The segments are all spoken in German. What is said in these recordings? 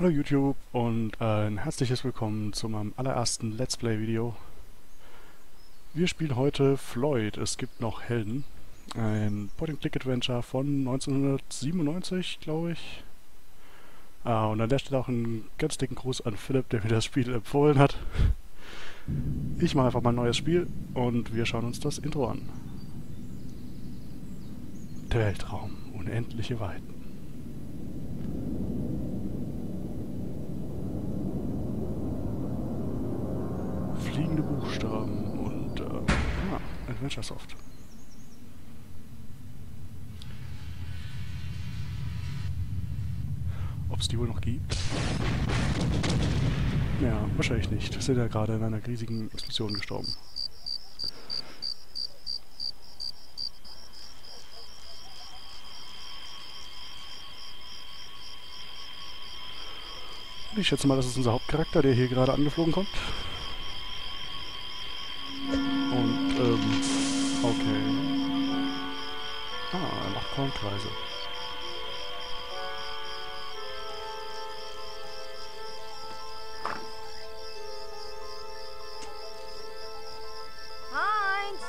Hallo YouTube und äh, ein herzliches Willkommen zu meinem allerersten Let's Play Video. Wir spielen heute Floyd, es gibt noch Helden. Ein Point-and-Click-Adventure von 1997, glaube ich. Ah, und an der Stelle auch einen ganz dicken Gruß an Philipp, der mir das Spiel empfohlen hat. Ich mache einfach mal ein neues Spiel und wir schauen uns das Intro an. Der Weltraum, unendliche Weiten. Fliegende Buchstaben und äh, ah, Adventure Soft. Ob es die wohl noch gibt? Ja, wahrscheinlich nicht. Wir sind ja gerade in einer riesigen Explosion gestorben. Ich schätze mal, das ist unser Hauptcharakter, der hier gerade angeflogen kommt. Ähm, okay. Ah, er macht Kornkreise. Heinz!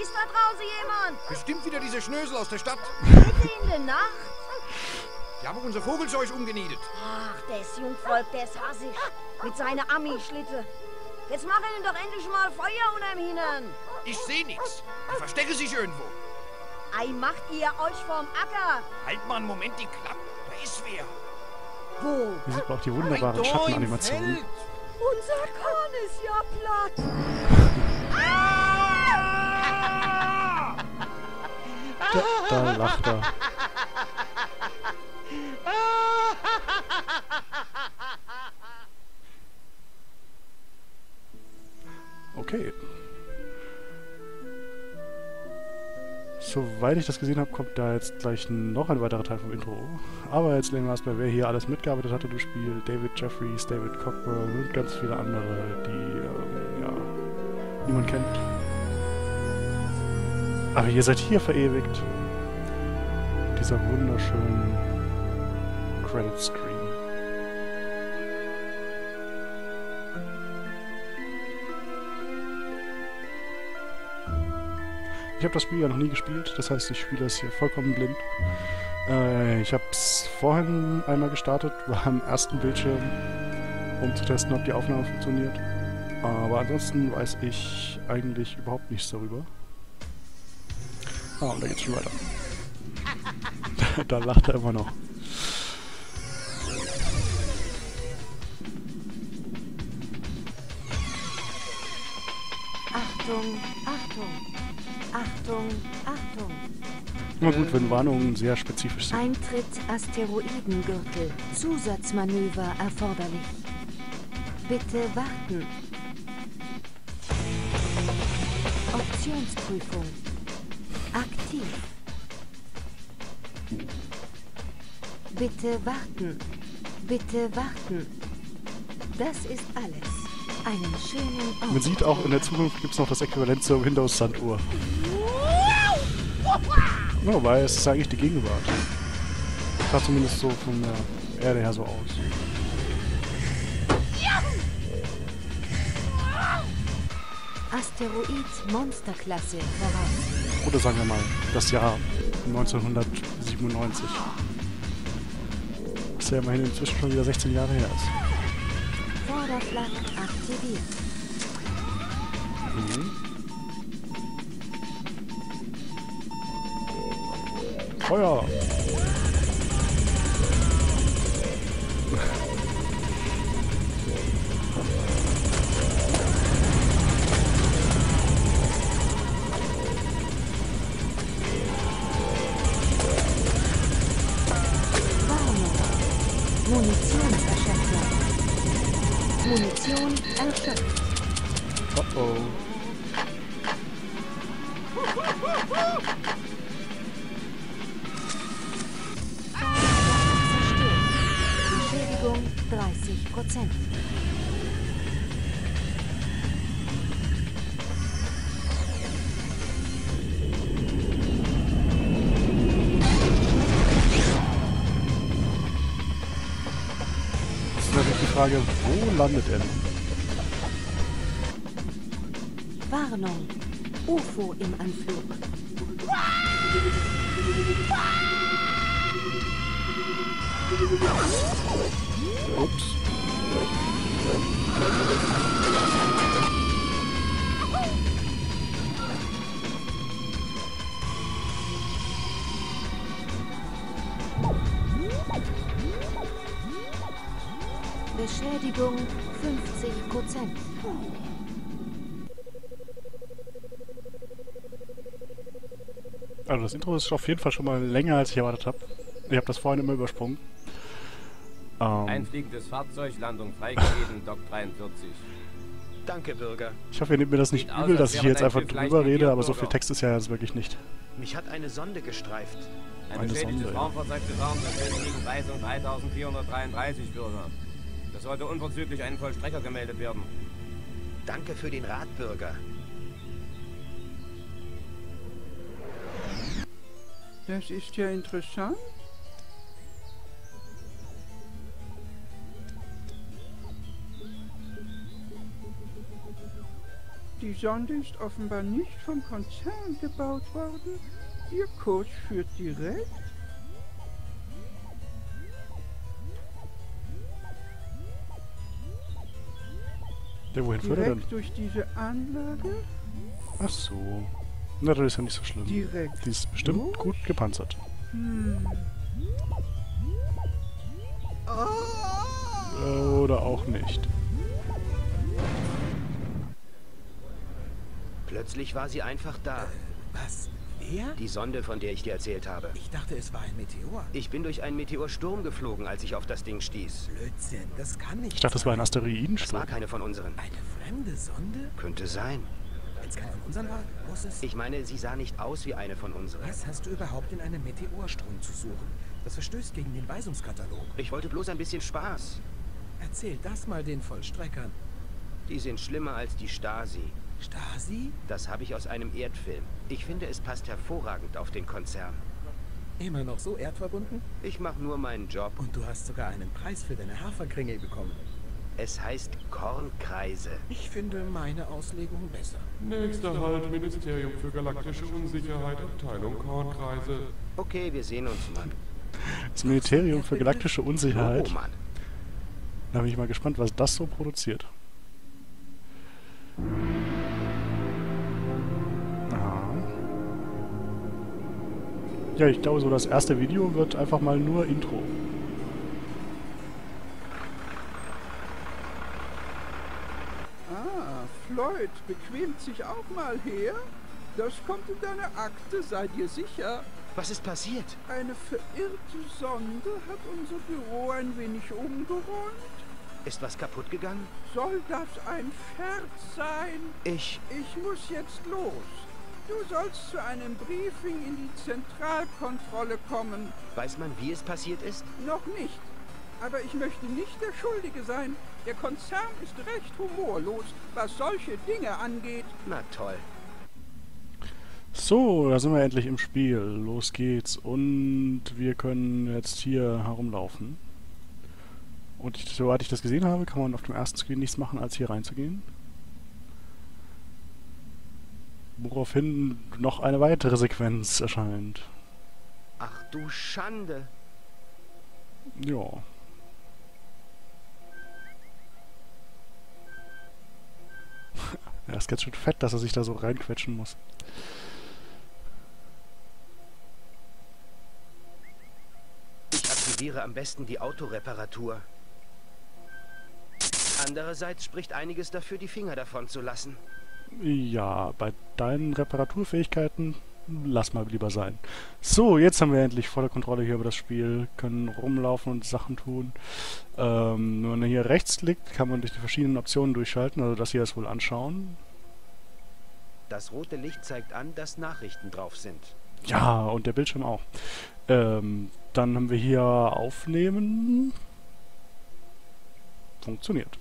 Ist da draußen jemand? Bestimmt wieder diese Schnösel aus der Stadt. Mitten in der Nacht? Die haben unser Vogelzeug umgenietet. Ach, das Jungvolk, das hasse ich. Mit seiner Ami-Schlitte. Jetzt machen ihn doch endlich mal Feuer unterm Hintern. Ich sehe nichts. Die verstecken sich irgendwo. Ei, macht ihr euch vom Acker? Halt mal einen Moment die Klappe. Da ist wer. Wo? Hier sieht man auch die wunderbaren Schattenanimationen. Unser Korn ist ja platt. Da, da lacht er. Okay. Soweit ich das gesehen habe, kommt da jetzt gleich noch ein weiterer Teil vom Intro. Aber jetzt lernen wir erstmal, wer hier alles mitgearbeitet hat im Spiel. David Jeffries, David Cockburn und ganz viele andere, die, ähm, ja, niemand kennt. Aber ihr seid hier verewigt. Dieser wunderschönen Credit Screen. Ich habe das Spiel ja noch nie gespielt, das heißt, ich spiele es hier vollkommen blind. Äh, ich habe es vorhin einmal gestartet, war am ersten Bildschirm, um zu testen, ob die Aufnahme funktioniert. Aber ansonsten weiß ich eigentlich überhaupt nichts darüber. Ah, und da geht's schon weiter. da lacht er immer noch. Achtung, Achtung, Achtung, Achtung. Immer gut, wenn Warnungen sehr spezifisch sind. Eintritt Asteroidengürtel. Zusatzmanöver erforderlich. Bitte warten. Optionsprüfung. Aktiv. Bitte warten. Bitte warten. Das ist alles. Einen schönen Ort. Man sieht auch, in der Zukunft gibt es noch das Äquivalent zur Windows-Sanduhr. Ja, wobei, es ist eigentlich die Gegenwart. Sah zumindest so von der Erde her so aus. Asteroid Monsterklasse voraus. Oder sagen wir mal, das Jahr 1997. Was ja immerhin inzwischen schon wieder 16 Jahre her ist. Vorderflak aktiviert. Mhm. Feuer! Warnung. Munition erschöpft. Oh oh. Beschädigung 30 Prozent. Frage, wo landet er? Warnung. UFO im Anflug. Ups. Beschädigung 50 Prozent. Also das Intro ist auf jeden Fall schon mal länger, als ich erwartet habe. Ich habe das vorhin immer übersprungen. Ähm, Einfliegendes Fahrzeug, Landung freigegeben, Dock 43. Danke, Bürger. ich hoffe, ihr nehmt mir das nicht Sieht aus, übel, dass als ich hier jetzt einfach drüber rede, aber so viel. Text ist ja jetzt wirklich nicht. Mich hat eine Sonde gestreift. Ein Eine beschädigtes Sonde, ja. Raumfahrzeug gefahren, bestätigen Weisung 3433 Bürger. Das sollte unverzüglich einen Vollstrecker gemeldet werden. Danke für den Rat, Bürger. Das ist ja interessant. Die Sonde ist offenbar nicht vom Konzern gebaut worden. Ihr Code führt direkt. Der, wohin führt er denn? Direkt durch diese Anlage. Ach so. Na, das ist ja nicht so schlimm. Direkt. Die ist bestimmt durch? gut gepanzert. Hm. Oder auch nicht. Plötzlich war sie einfach da. Was? Wer? Die Sonde, von der ich dir erzählt habe. Ich dachte, es war ein Meteor. Ich bin durch einen Meteorsturm geflogen, als ich auf das Ding stieß. Blödsinn, das kann nicht Ich dachte, das war ein sein. Das Asteroidensturm. war keine von unseren. Eine fremde Sonde? Könnte sein. Wenn es keine von unseren war, muss es... Ich meine, sie sah nicht aus wie eine von unseren. Was hast du überhaupt in einem Meteorstrom zu suchen? Das verstößt gegen den Weisungskatalog. Ich wollte bloß ein bisschen Spaß. Erzähl das mal den Vollstreckern. Die sind schlimmer als die Stasi. Stasi? Das habe ich aus einem Erdfilm. Ich finde, es passt hervorragend auf den Konzern. Immer noch so erdverbunden? Ich mache nur meinen Job. Und du hast sogar einen Preis für deine Haferkringel bekommen. Es heißt Kornkreise. Ich finde meine Auslegung besser. Nächster Halt, Ministerium für galaktische Unsicherheit, Abteilung Kornkreise. Okay, wir sehen uns, Mann. Das Ministerium für galaktische Unsicherheit. Oh, Mann. Da bin ich mal gespannt, was das so produziert. Ja, ich glaube so, das erste Video wird einfach mal nur Intro. Ah, Floyd bequemt sich auch mal her. Das kommt in deine Akte, sei dir sicher. Was ist passiert? Eine verirrte Sonde hat unser Büro ein wenig umgeräumt. Ist was kaputt gegangen? Soll das ein Scherz sein? Ich. Ich muss jetzt los. Du sollst zu einem Briefing in die Zentralkontrolle kommen. Weiß man, wie es passiert ist? Noch nicht. Aber ich möchte nicht der Schuldige sein. Der Konzern ist recht humorlos, was solche Dinge angeht. Na toll. So, da sind wir endlich im Spiel. Los geht's. Und wir können jetzt hier herumlaufen. Und ich, soweit ich das gesehen habe, kann man auf dem ersten Screen nichts machen, als hier reinzugehen. Woraufhin noch eine weitere Sequenz erscheint. Ach du Schande. Ja. Er ist ganz schön fett, dass er sich da so reinquetschen muss. Ich aktiviere am besten die Autoreparatur. Andererseits spricht einiges dafür, die Finger davon zu lassen. Ja, bei deinen Reparaturfähigkeiten lass mal lieber sein. So, jetzt haben wir endlich volle Kontrolle hier über das Spiel, können rumlaufen und Sachen tun. Ähm, wenn man hier rechts klickt, kann man durch die verschiedenen Optionen durchschalten, also das hier ist wohl anschauen. Das rote Licht zeigt an, dass Nachrichten drauf sind. Ja, und der Bildschirm auch. Ähm, dann haben wir hier aufnehmen. Funktioniert.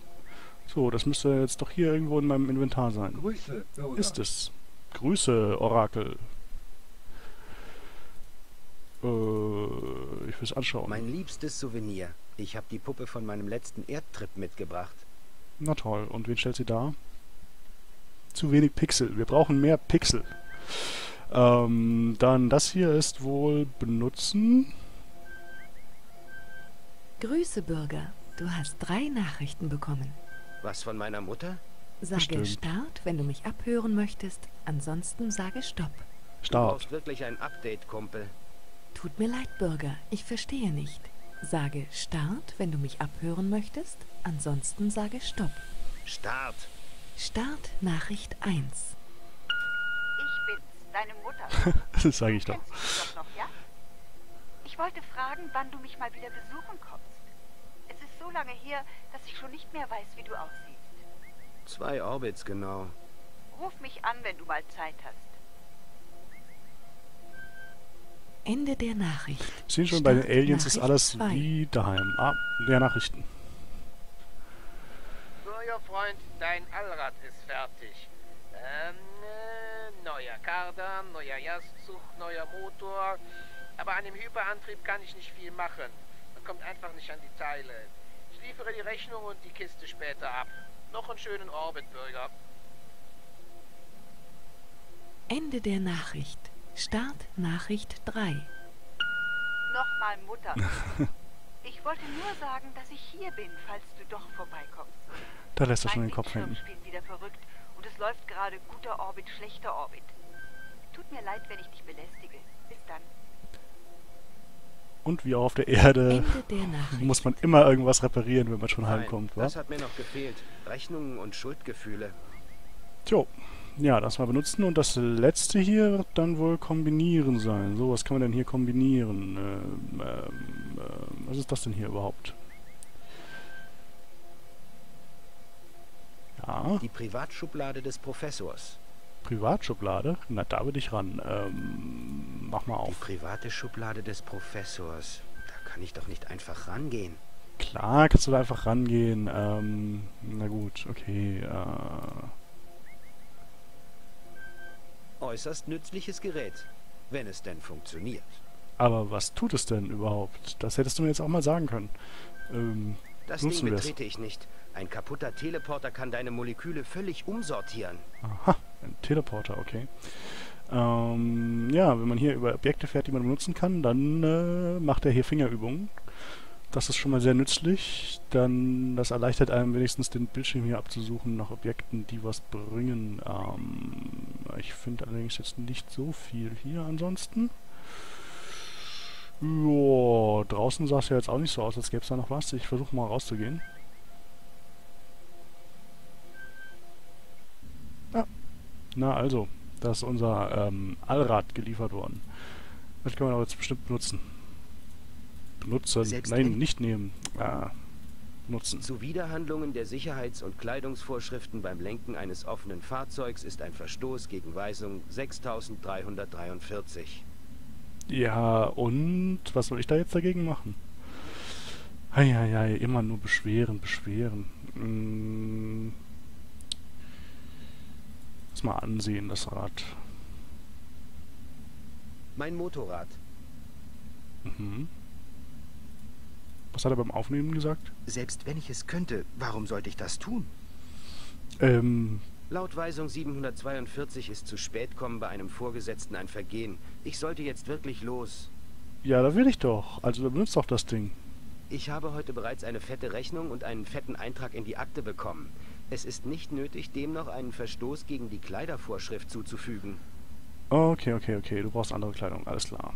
So, das müsste jetzt doch hier irgendwo in meinem Inventar sein. Grüße, Bürger. Ist es. Grüße, Orakel. Äh, ich will es anschauen. Mein liebstes Souvenir. Ich habe die Puppe von meinem letzten Erdtrip mitgebracht. Na toll, und wen stellt sie da? Zu wenig Pixel. Wir brauchen mehr Pixel. Ähm, dann das hier ist wohl benutzen. Grüße, Bürger. Du hast drei Nachrichten bekommen. Was von meiner Mutter? Sage Bestimmt. Start, wenn du mich abhören möchtest. Ansonsten sage Stopp. Du Start. brauchst wirklich ein Update, Kumpel. Tut mir leid, Bürger. Ich verstehe nicht. Sage Start, wenn du mich abhören möchtest. Ansonsten sage Stopp. Start! Start Nachricht 1. Ich bin's, deine Mutter. Das sage ich doch. Du doch noch, ja? Ich wollte fragen, wann du mich mal wieder besuchen kommst. Es ist so lange her, dass ich schon nicht mehr weiß, wie du aussiehst. Zwei Orbits genau. Ruf mich an, wenn du mal Zeit hast. Ende der Nachricht. Sehen schon, bei den Aliens ist Nachricht alles zwei. wie daheim. Ah, der Nachrichten. Bürgerfreund, dein Allrad ist fertig. Ähm, äh, neuer Kardan, neuer Jastzug, neuer Motor. Aber an dem Hyperantrieb kann ich nicht viel machen. Kommt einfach nicht an die Teile. Ich liefere die Rechnung und die Kiste später ab. Noch einen schönen Orbit, Bürger. Ende der Nachricht. Start Nachricht 3. Nochmal Mutter. ich wollte nur sagen, dass ich hier bin, falls du doch vorbeikommst. Da lässt er schon den Kopf hängen. spielt wieder verrückt und es läuft gerade guter Orbit, schlechter Orbit. Tut mir leid, wenn ich dich belästige. Bis dann. Und wie auch auf der Erde der muss man immer irgendwas reparieren, wenn man schon Nein, heimkommt, wa? das hat mir noch gefehlt. Rechnungen und Schuldgefühle. Tjo. Ja, das mal benutzen. Und das letzte hier wird dann wohl kombinieren sein. So, was kann man denn hier kombinieren? Ähm, ähm, ähm, was ist das denn hier überhaupt? Ja, Die Privatschublade des Professors. Privatschublade. Na, da bin ich ran. Ähm, mach mal Die auf. private Schublade des Professors. Da kann ich doch nicht einfach rangehen. Klar, kannst du da einfach rangehen. Ähm, na gut, okay. Äh, Äußerst nützliches Gerät. Wenn es denn funktioniert. aber was tut es denn überhaupt? Das hättest du mir jetzt auch mal sagen können. Ähm, Das Ding betrete ich nicht. Ein kaputter Teleporter kann deine Moleküle völlig umsortieren. Aha, ein Teleporter, okay. Ähm, ja, wenn man hier über Objekte fährt, die man benutzen kann, dann äh, macht er hier Fingerübungen. Das ist schon mal sehr nützlich. Dann, das erleichtert einem wenigstens den Bildschirm hier abzusuchen nach Objekten, die was bringen. Ähm, ich finde allerdings jetzt nicht so viel hier ansonsten. Joa, draußen sah es ja jetzt auch nicht so aus, als gäbe es da noch was. Ich versuche mal rauszugehen. Ja. Na also, da ist unser ähm, Allrad geliefert worden. Das kann man aber jetzt bestimmt benutzen. Benutzen. Selbst Nein, nicht nehmen. Ah, benutzen. Zuwiderhandlungen der Sicherheits- und Kleidungsvorschriften beim Lenken eines offenen Fahrzeugs ist ein Verstoß gegen Weisung 6343. Ja, und was soll ich da jetzt dagegen machen? Eieiei, immer nur beschweren, beschweren. Mm. Lass mal ansehen, das Rad. Mein Motorrad. Mhm. Was hat er beim Aufnehmen gesagt? Selbst wenn ich es könnte, warum sollte ich das tun? Ähm, Laut Weisung 742 ist zu spät kommen bei einem Vorgesetzten ein Vergehen. Ich sollte jetzt wirklich los. ja, da will ich doch. Also, benutzt doch das Ding. Ich habe heute bereits eine fette Rechnung und einen fetten Eintrag in die Akte bekommen. Es ist nicht nötig, dem noch einen Verstoß gegen die Kleidervorschrift zuzufügen. Okay, okay, okay. Du brauchst andere Kleidung. Alles klar.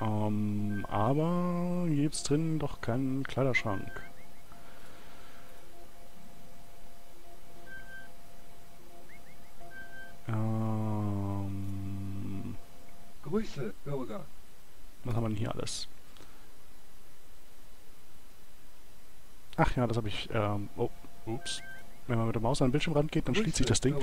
Ähm, aber hier gibt's drin doch keinen Kleiderschrank. Ähm, Grüße, Bürger. Was haben wir denn hier alles? Ach ja, das habe ich, ähm, oh, ups. Wenn man mit der Maus an den Bildschirmrand geht, dann schließt sich das Ding.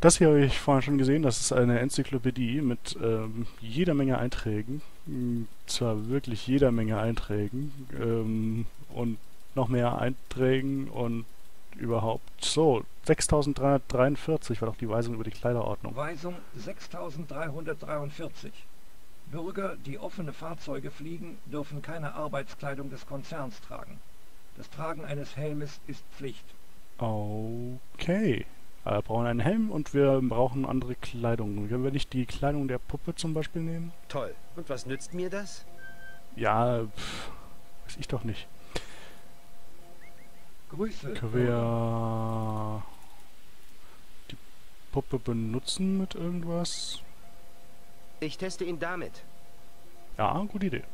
Das hier habe ich vorhin schon gesehen, das ist eine Enzyklopädie mit ähm, jeder Menge Einträgen. M, Zwar wirklich jeder Menge Einträgen. Ähm, und noch mehr Einträgen und überhaupt? So, 6343 war doch die Weisung über die Kleiderordnung. Weisung 6343. Bürger, die offene Fahrzeuge fliegen, dürfen keine Arbeitskleidung des Konzerns tragen. Das Tragen eines Helmes ist Pflicht. Okay. Wir brauchen einen Helm und wir brauchen andere Kleidung. Können wir nicht die Kleidung der Puppe zum Beispiel nehmen? Toll. Und was nützt mir das? Ja, pff, weiß ich doch nicht. Grüße. Können wir die Puppe benutzen mit irgendwas? Ich teste ihn damit. Ja, gute Idee.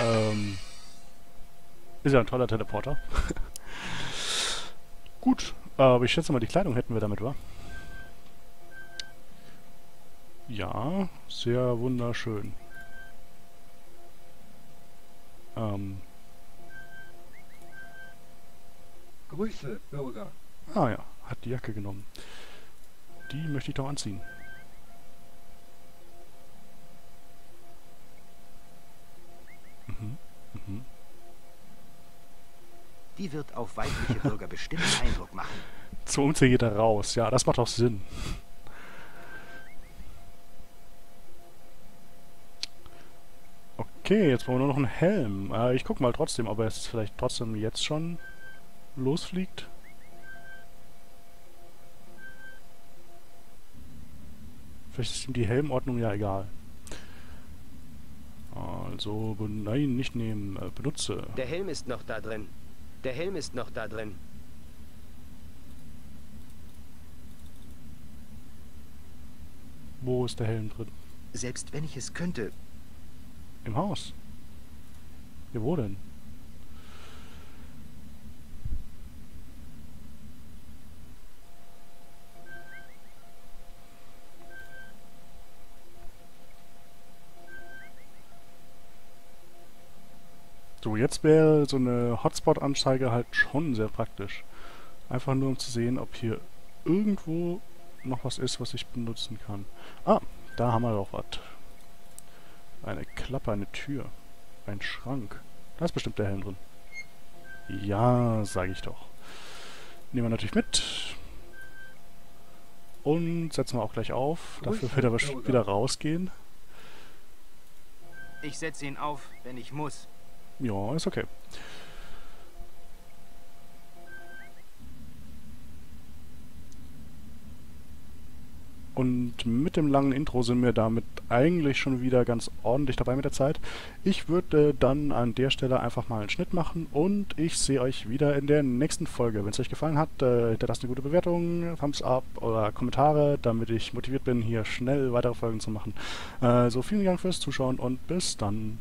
Ähm, ist ja ein toller Teleporter. Gut, aber ich schätze mal, die Kleidung hätten wir damit, wa? Ja, sehr wunderschön. Ähm. Grüße, Bürger. Ah ja, hat die Jacke genommen. Die möchte ich doch anziehen. Mhm, mhm. Die wird auf weibliche Bürger bestimmt Eindruck machen. Zu uns hier jeder raus. Ja, das macht auch Sinn. Okay, jetzt brauchen wir nur noch einen Helm. Äh, ich guck mal trotzdem, ob er jetzt vielleicht trotzdem jetzt schon losfliegt. Vielleicht ist ihm die Helmordnung ja egal. Also, nein, nicht nehmen. Äh, benutze. Der Helm ist noch da drin. Der Helm ist noch da drin. Wo ist der Helm drin? Selbst wenn ich es könnte. Im Haus. Ja, wo denn? So, jetzt wäre so eine Hotspot-Anzeige halt schon sehr praktisch. Einfach nur um zu sehen, ob hier irgendwo noch was ist, was ich benutzen kann. Ah, da haben wir doch was. Eine Klappe, eine Tür. Ein Schrank. Da ist bestimmt der Helm drin. Ja, sage ich doch. Nehmen wir natürlich mit. Und setzen wir auch gleich auf. Dafür wird er wieder rausgehen. Ich setze ihn auf, wenn ich muss. Ja, ist okay. Und mit dem langen Intro sind wir damit eigentlich schon wieder ganz ordentlich dabei mit der Zeit. Ich würde dann an der Stelle einfach mal einen Schnitt machen und ich sehe euch wieder in der nächsten Folge. Wenn es euch gefallen hat, äh, hinterlasst eine gute Bewertung, Thumbs up oder Kommentare, damit ich motiviert bin, hier schnell weitere Folgen zu machen. Äh, so vielen Dank fürs Zuschauen und bis dann.